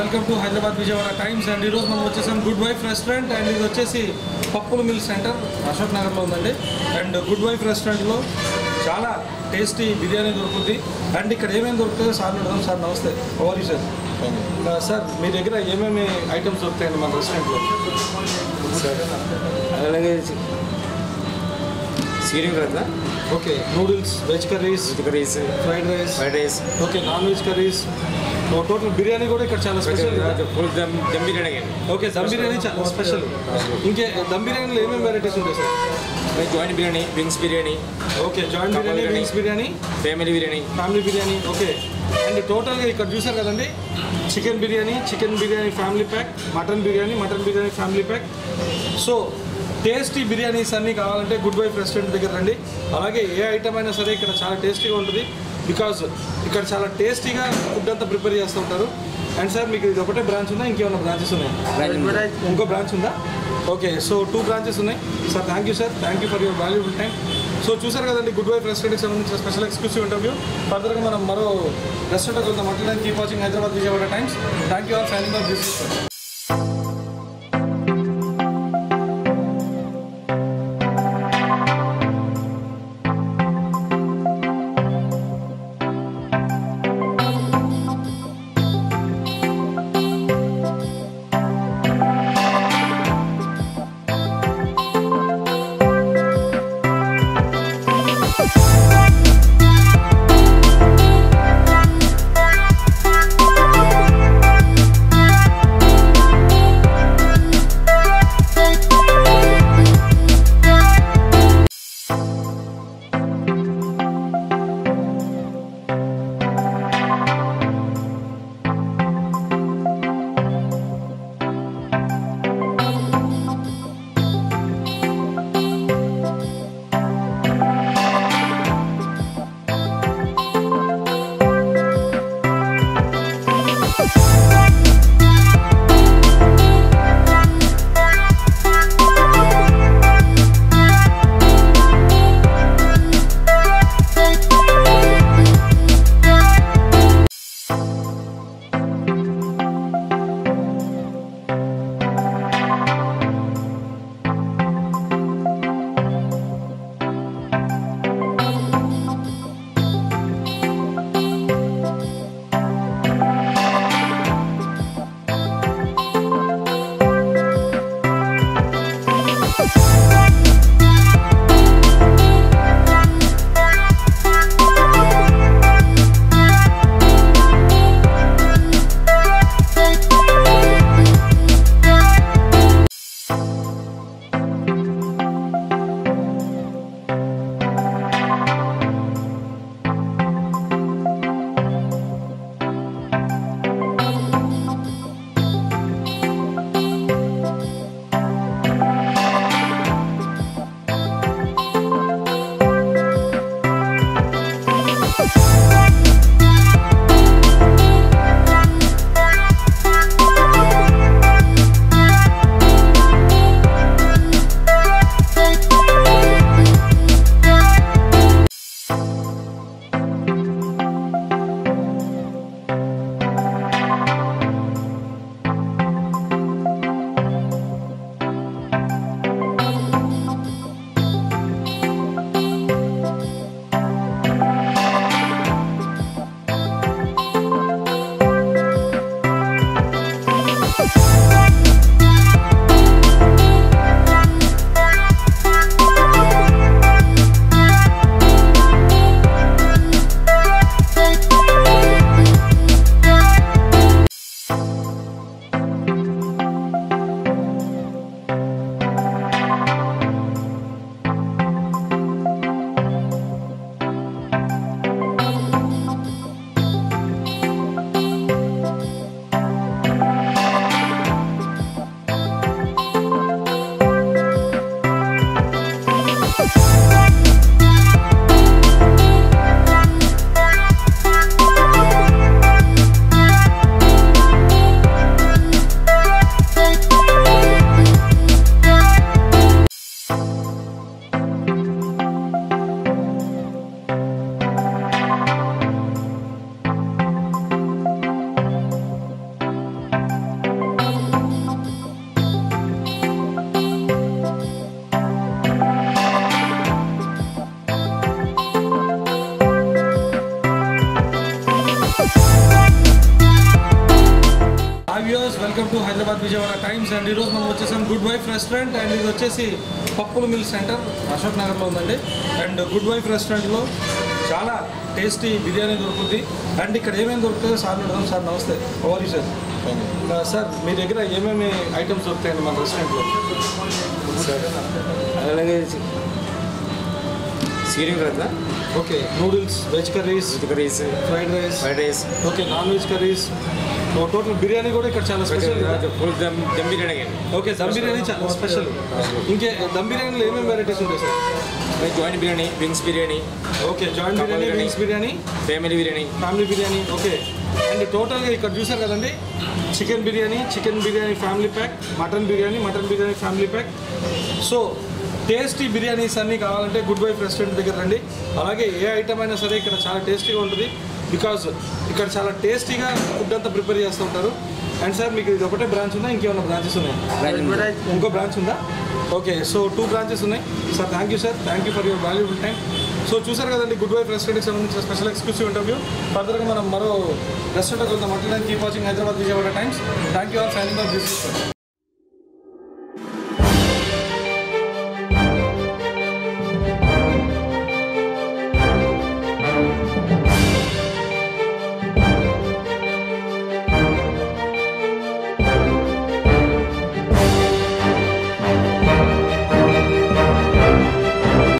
Welcome to Hyderabad Vijayawada times. And ఈరోజు మనం వచ్చేసాం గుడ్ వైఫ్ రెస్టారెంట్. అండ్ ఇది వచ్చేసి పప్పుల మిల్ సెంటర్ అశోక్ నగర్లో ఉందండి. అండ్ గుడ్ వైఫ్ రెస్టారెంట్లో చాలా టేస్టీ బిర్యానీ దొరుకుతుంది అండ్ ఇక్కడ ఏమేమి దొరుకుతుందో సార్ అడుగుదాం. సార్ నమస్తే. ఓవర్ సార్ సార్ మీ దగ్గర ఏమేమి ఐటమ్స్ దొరుకుతాయండి మన రెస్టారెంట్లో? అలాగే సీరింగ్ కదా okay noodles veg curries curries fried rice fried rice okay non veg curries total biryani కూడా ఇక్కడ చాలా special full dum dum biryani okay dum biryani చాలా స్పెషల్ ఇంకే దమ్ బిర్యానీలో ఏమేమి వెరైటీస్ ఉంటాయి sir? Joint biryani wings biryani okay joint biryani biryani. Wings biryani family biryani family biryani okay and టోటల్గా ఇక్కడ చూసారు కదండి? Chicken biryani chicken biryani family pack mutton biryani mutton biryani family pack so tasty biryanis అన్నీ కావాలంటే good wife restaurant దగ్గర రండి. అలాగే ఏ item అయినా సరే ఇక్కడ చాలా టేస్టీగా ఉంటుంది. బికాజ్ ఇక్కడ చాలా టేస్టీగా ఫుడ్ అంతా ప్రిపేర్ చేస్తూ ఉంటారు. అండ్ సార్ మీకు ఇది ఒకటే బ్రాంచ్ ఉందా? ఇంకేమైనా బ్రాంచెస్ ఉన్నాయి? ఇంకో బ్రాంచ్ ఉందా? ఓకే సో టూ బ్రాంచెస్ ఉన్నాయి. Sir thank you sir thank you for your valuable time so చూసారు కదండి గుడ్ వైఫ్ రెస్టారెంట్కి సంబంధించిన స్పెషల్ ఎక్స్క్లూసివ్ ఇంటర్వ్యూ ఫర్దర్గా మనం మరో రెస్టారెంట్ వెళ్తాం అట్లా keep watching Hyderabad Vijayawada times thank you all signing off this Hyderabad Vijayawada times and ఈరోజు మనం వచ్చేసాం గుడ్ వైఫ్ రెస్టారెంట్ అండ్ ఇది వచ్చేసి పప్పుల మిల్ సెంటర్ అశోక్ నగర్లో ఉందండి. అండ్ గుడ్ వైఫ్ రెస్టారెంట్లో చాలా టేస్టీ బిర్యానీ దొరుకుతుంది అండ్ ఇక్కడ ఏమేమి దొరుకుతుందో సార్ అడుగుదాం. సార్ నమస్తే. ఓవర్ సార్ సార్ మీ దగ్గర ఏమేమి ఐటమ్స్ దొరుకుతాయండి మన రెస్టారెంట్లో అలాగే సీరింగ్ కదా? Okay noodles veg curries curries fried rice fried rice okay non veg curries total biryani కూడా ఇక్కడ చాలా స్పెషల్ దమ్ బిర్యానీ ఓకే దమ్ బిర్యానీ చాలా స్పెషల్ ఇంకే దమ్ బిర్యానీలో ఏమేమి వెరైటీస్ ఉంటాయి sir? Joint biryani wings biryani okay joint biryani biryani. Wings biryani family biryani family biryani okay and టోటల్గా ఇక్కడ చూసారు కదండి? Chicken biryani chicken biryani family pack mutton biryani mutton biryani family pack so tasty biryanis అన్నీ కావాలంటే good wife restaurant దగ్గర రండి. అలాగే ఏ item అయినా సరే ఇక్కడ చాలా టేస్టీగా ఉంటుంది. బికాజ్ ఇక్కడ చాలా టేస్టీగా ఫుడ్ అంతా ప్రిపేర్ చేస్తూ ఉంటారు. అండ్ సార్ మీకు ఇది ఒకటే బ్రాంచ్ ఉందా? ఇంకేమైనా బ్రాంచెస్ ఉన్నాయి? ఇంకో బ్రాంచ్ ఉందా? ఓకే సో టూ బ్రాంచెస్ ఉన్నాయి. Sir thank you sir thank you for your valuable time so చూసారు కదండి గుడ్ వైఫ్ రెస్టారెంట్కి సంబంధించిన స్పెషల్ ఎక్స్క్లూసివ్ ఇంటర్వ్యూ ఫర్దర్గా మనం మరో రెస్టారెంట్ కొంత మాట్లాడడానికి keep watching Hyderabad Vijayawada times thank you all signing off this